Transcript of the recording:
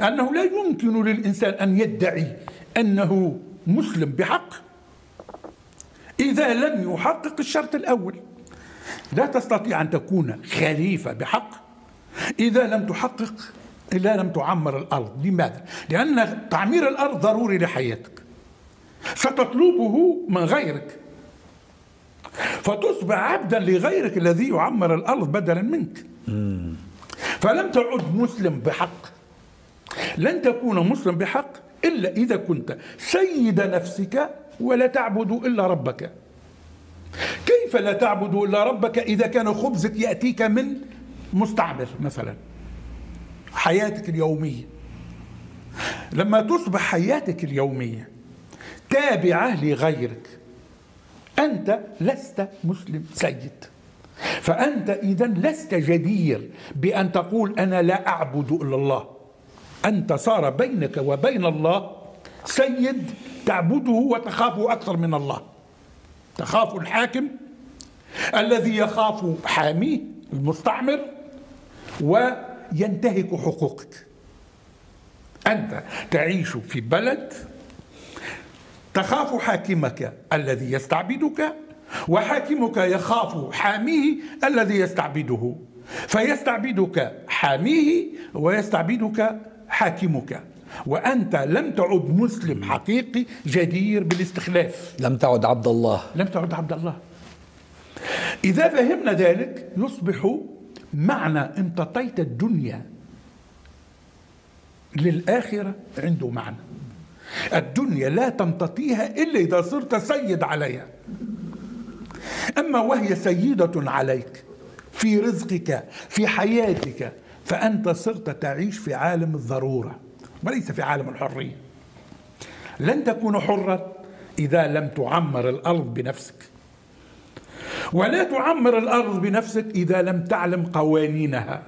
أنه لا يمكن للإنسان أن يدعي أنه مسلم بحق إذا لم يحقق الشرط الأول. لا تستطيع أن تكون خليفة بحق إذا لم تحقق إذا لم تعمر الأرض. لماذا؟ لأن تعمير الأرض ضروري لحياتك. ستطلبه من غيرك. فتصبح عبدا لغيرك الذي يعمر الأرض بدلا منك. فلم تعد مسلم بحق. لن تكون مسلم بحق إلا إذا كنت سيد نفسك ولا تعبد إلا ربك. كيف لا تعبد إلا ربك إذا كان خبزك يأتيك من مستعمر مثلا؟ حياتك اليومية. لما تصبح حياتك اليومية تابعة لغيرك أنت لست مسلم سيد. فأنت إذا لست جدير بأن تقول أنا لا أعبد إلا الله. أنت صار بينك وبين الله سيد تعبده وتخافه أكثر من الله. تخاف الحاكم الذي يخاف حاميه المستعمر وينتهك حقوقك. أنت تعيش في بلد تخاف حاكمك الذي يستعبدك وحاكمك يخاف حاميه الذي يستعبده. فيستعبدك حاميه ويستعبدك حاكمك. وأنت لم تعد مسلم حقيقي جدير بالاستخلاف. لم تعد عبد الله. لم تعد عبد الله. إذا فهمنا ذلك يصبح معنى امتطيت الدنيا للآخرة عنده معنى. الدنيا لا تمتطيها إلا إذا صرت سيد عليها. أما وهي سيدة عليك في رزقك في حياتك فأنت صرت تعيش في عالم الضرورة وليس في عالم الحرية. لن تكون حرا إذا لم تعمر الأرض بنفسك. ولا تعمر الأرض بنفسك إذا لم تعلم قوانينها.